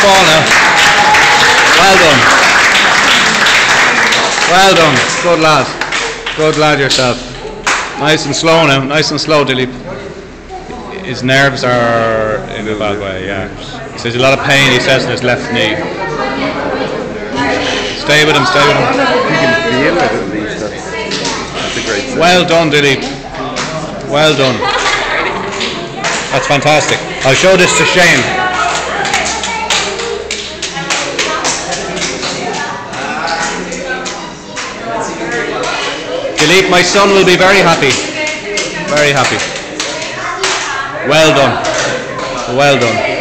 fall now. Well done. Well done. Good lad. Good lad yourself. Nice and slow now. Nice and slow, Dilip. His nerves are in a bad way, yeah. He says a lot of pain, he says, in his left knee. Stay with him, stay with him. Well done, Dilip. Well done. That's fantastic. I'll show this to Shane. Dilip, my son will be very happy. Very happy. Well done. Well done.